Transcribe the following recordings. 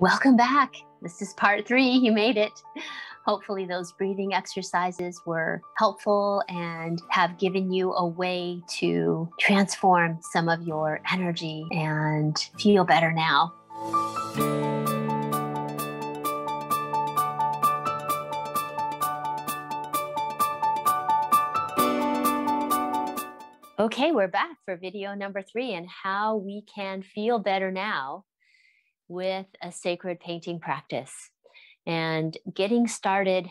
Welcome back. This is part three. You made it. Hopefully, those breathing exercises were helpful and have given you a way to transform some of your energy and feel better now. Okay, we're back for video number three and how we can feel better now with a sacred painting practice. And getting started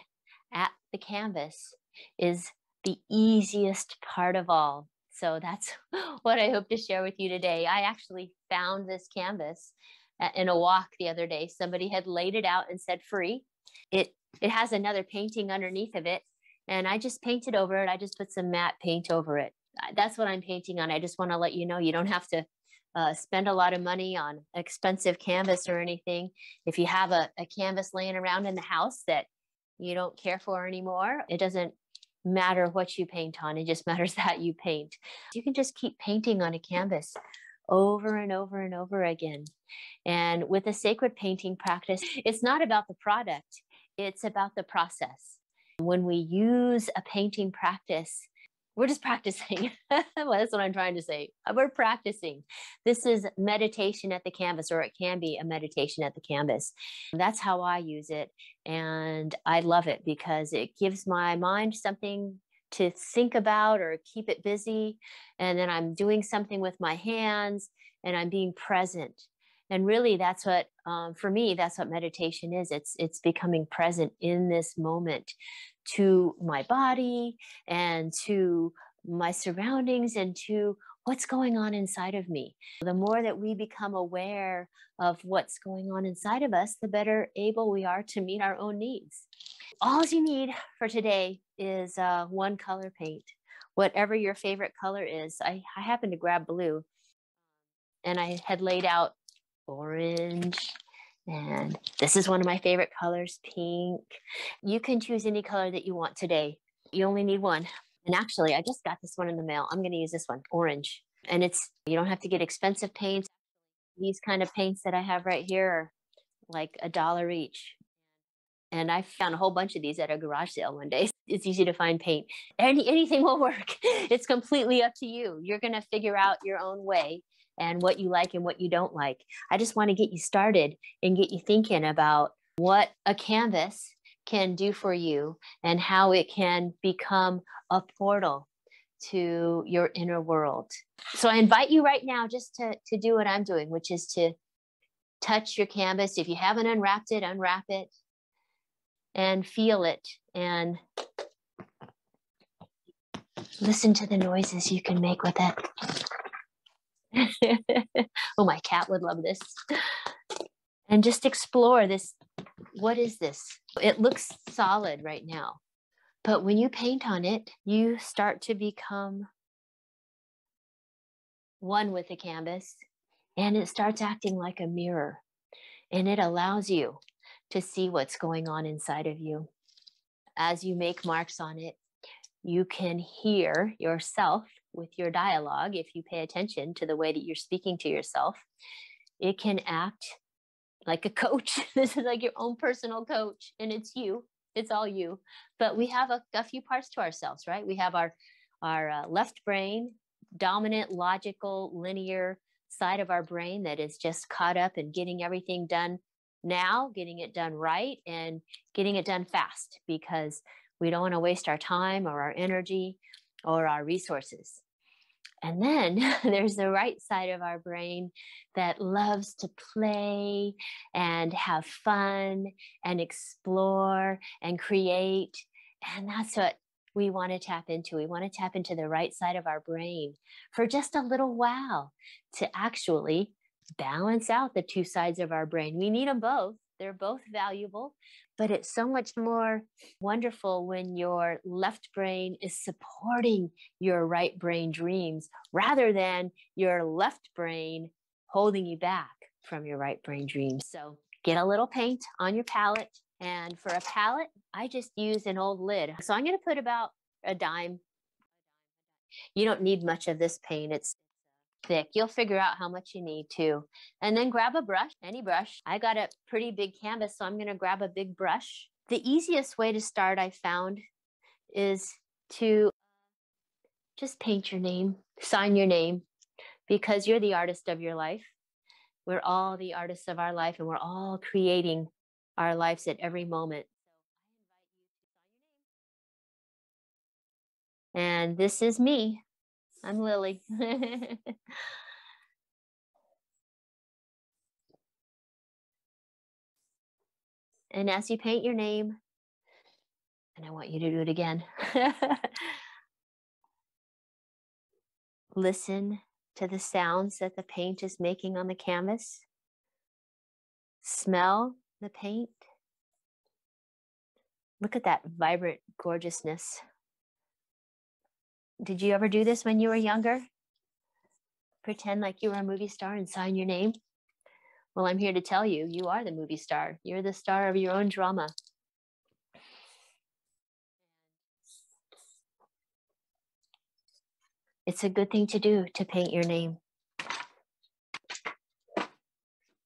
at the canvas is the easiest part of all. So that's what I hope to share with you today. I actually found this canvas uh, in a walk the other day. Somebody had laid it out and said free. It it has another painting underneath of it and I just painted over it. I just put some matte paint over it. That's what I'm painting on. I just want to let you know you don't have to uh, spend a lot of money on expensive canvas or anything. If you have a, a canvas laying around in the house that you don't care for anymore, it doesn't matter what you paint on. It just matters that you paint. You can just keep painting on a canvas over and over and over again. And with a sacred painting practice, it's not about the product, it's about the process. When we use a painting practice, we're just practicing. well, that's what I'm trying to say. Uh, we're practicing. This is meditation at the canvas, or it can be a meditation at the canvas. That's how I use it. And I love it because it gives my mind something to think about or keep it busy. And then I'm doing something with my hands and I'm being present. And really, that's what, um, for me, that's what meditation is. It's it's becoming present in this moment to my body and to my surroundings and to what's going on inside of me. The more that we become aware of what's going on inside of us, the better able we are to meet our own needs. All you need for today is uh, one color paint, whatever your favorite color is. I, I happen to grab blue and I had laid out orange, and this is one of my favorite colors, pink. You can choose any color that you want today. You only need one. And actually, I just got this one in the mail. I'm going to use this one, orange. And it's, you don't have to get expensive paints. These kind of paints that I have right here are like a dollar each. And I found a whole bunch of these at a garage sale one day. It's easy to find paint. Any, anything will work. It's completely up to you. You're going to figure out your own way and what you like and what you don't like. I just want to get you started and get you thinking about what a canvas can do for you and how it can become a portal to your inner world. So I invite you right now just to, to do what I'm doing, which is to touch your canvas. If you haven't unwrapped it, unwrap it and feel it and listen to the noises you can make with it. oh, my cat would love this. And just explore this. What is this? It looks solid right now. But when you paint on it, you start to become one with the canvas and it starts acting like a mirror. And it allows you to see what's going on inside of you. As you make marks on it, you can hear yourself with your dialogue if you pay attention to the way that you're speaking to yourself. It can act like a coach. this is like your own personal coach, and it's you. It's all you. But we have a, a few parts to ourselves, right? We have our our uh, left brain, dominant, logical, linear side of our brain that is just caught up in getting everything done now, getting it done right, and getting it done fast because we don't want to waste our time or our energy or our resources. And then there's the right side of our brain that loves to play and have fun and explore and create. And that's what we want to tap into. We want to tap into the right side of our brain for just a little while to actually balance out the two sides of our brain. We need them both they're both valuable, but it's so much more wonderful when your left brain is supporting your right brain dreams rather than your left brain holding you back from your right brain dreams. So get a little paint on your palette. And for a palette, I just use an old lid. So I'm going to put about a dime. You don't need much of this paint. It's thick. You'll figure out how much you need to. And then grab a brush, any brush. I got a pretty big canvas, so I'm going to grab a big brush. The easiest way to start, I found, is to just paint your name, sign your name, because you're the artist of your life. We're all the artists of our life, and we're all creating our lives at every moment. And this is me. I'm Lili. and as you paint your name, and I want you to do it again, listen to the sounds that the paint is making on the canvas. Smell the paint. Look at that vibrant gorgeousness. Did you ever do this when you were younger? Pretend like you were a movie star and sign your name? Well, I'm here to tell you, you are the movie star. You're the star of your own drama. It's a good thing to do to paint your name.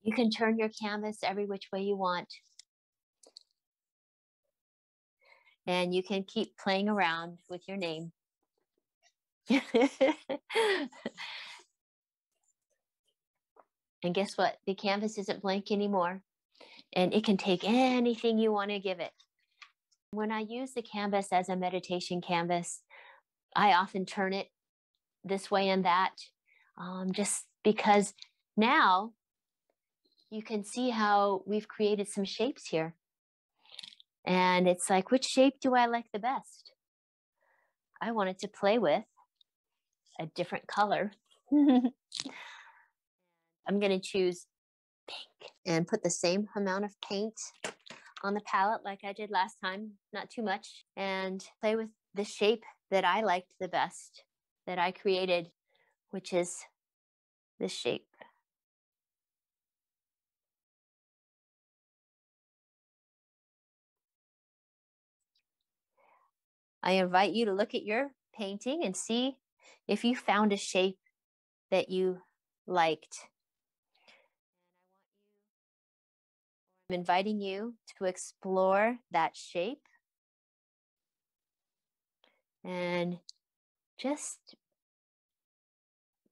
You can turn your canvas every which way you want. And you can keep playing around with your name. and guess what? The canvas isn't blank anymore. And it can take anything you want to give it. When I use the canvas as a meditation canvas, I often turn it this way and that, um, just because now you can see how we've created some shapes here. And it's like, which shape do I like the best? I wanted to play with a different color. I'm going to choose pink and put the same amount of paint on the palette like I did last time, not too much, and play with the shape that I liked the best that I created, which is this shape. I invite you to look at your painting and see if you found a shape that you liked. I'm inviting you to explore that shape and just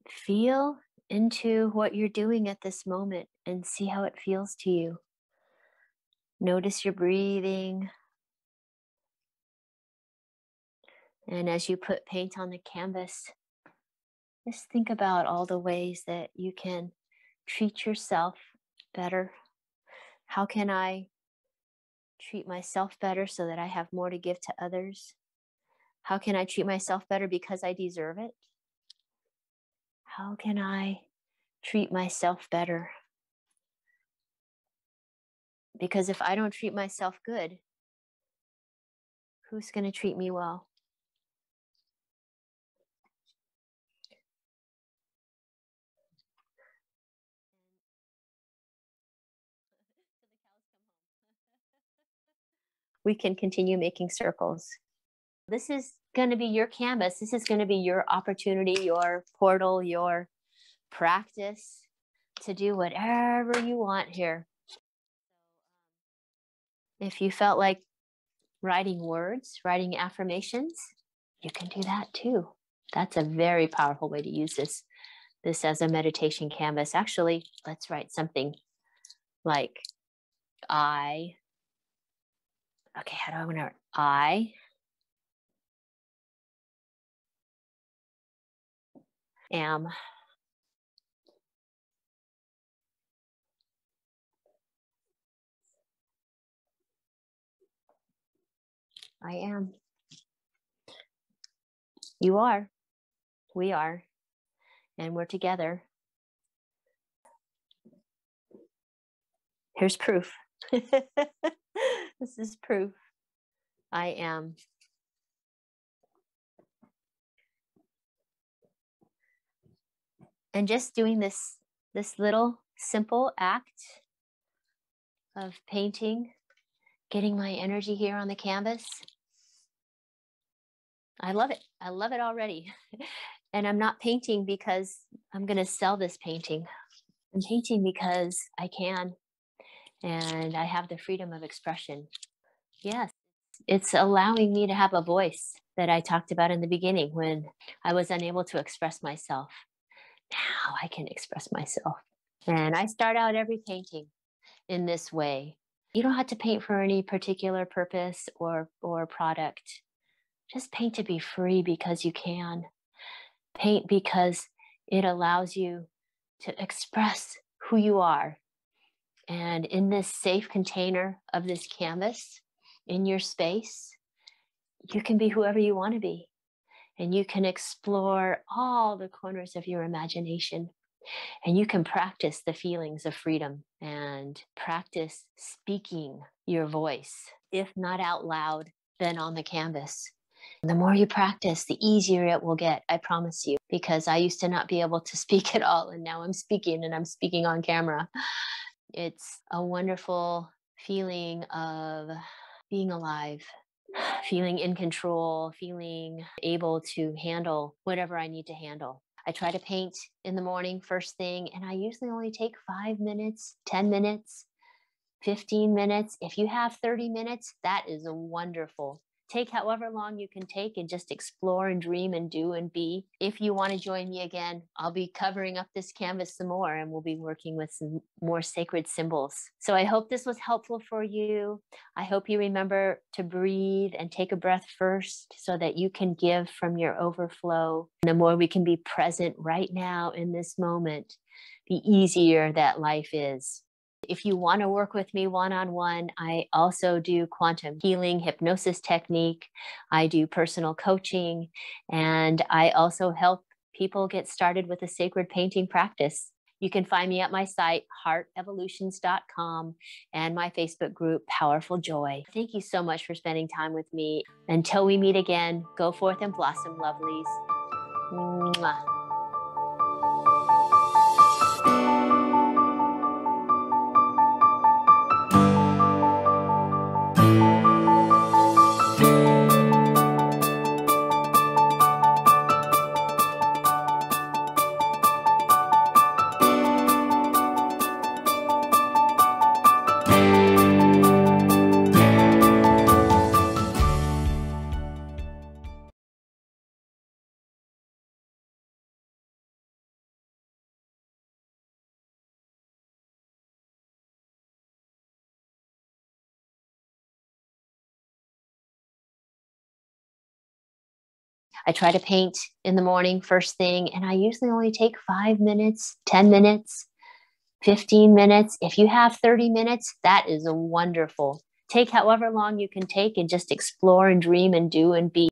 feel into what you're doing at this moment and see how it feels to you. Notice your breathing. And as you put paint on the canvas, just think about all the ways that you can treat yourself better. How can I treat myself better so that I have more to give to others? How can I treat myself better because I deserve it? How can I treat myself better? Because if I don't treat myself good, who's going to treat me well? We can continue making circles. This is going to be your canvas. This is going to be your opportunity, your portal, your practice to do whatever you want here. If you felt like writing words, writing affirmations, you can do that too. That's a very powerful way to use this this as a meditation canvas. Actually, let's write something like I okay, how do I want to I am I am. You are. We are. And we're together. Here's proof. this is proof. I am. And just doing this this little simple act of painting, getting my energy here on the canvas. I love it. I love it already. And I'm not painting because I'm going to sell this painting. I'm painting because I can and I have the freedom of expression. Yes, it's allowing me to have a voice that I talked about in the beginning when I was unable to express myself. Now I can express myself. And I start out every painting in this way. You don't have to paint for any particular purpose or, or product. Just paint to be free because you can. Paint because it allows you to express who you are. And in this safe container of this canvas, in your space, you can be whoever you want to be. And you can explore all the corners of your imagination. And you can practice the feelings of freedom and practice speaking your voice, if not out loud, then on the canvas. The more you practice, the easier it will get, I promise you, because I used to not be able to speak at all. And now I'm speaking and I'm speaking on camera. It's a wonderful feeling of being alive, feeling in control, feeling able to handle whatever I need to handle. I try to paint in the morning, first thing, and I usually only take five minutes, 10 minutes, 15 minutes. If you have 30 minutes, that is a wonderful take however long you can take and just explore and dream and do and be. If you want to join me again, I'll be covering up this canvas some more and we'll be working with some more sacred symbols. So I hope this was helpful for you. I hope you remember to breathe and take a breath first so that you can give from your overflow. And the more we can be present right now in this moment, the easier that life is. If you want to work with me one on one, I also do quantum healing hypnosis technique. I do personal coaching, and I also help people get started with a sacred painting practice. You can find me at my site, heartevolutions.com, and my Facebook group, Powerful Joy. Thank you so much for spending time with me. Until we meet again, go forth and blossom, lovelies. Mwah. I try to paint in the morning, first thing, and I usually only take five minutes, 10 minutes, 15 minutes. If you have 30 minutes, that is a wonderful. Take however long you can take and just explore and dream and do and be.